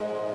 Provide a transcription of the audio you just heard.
you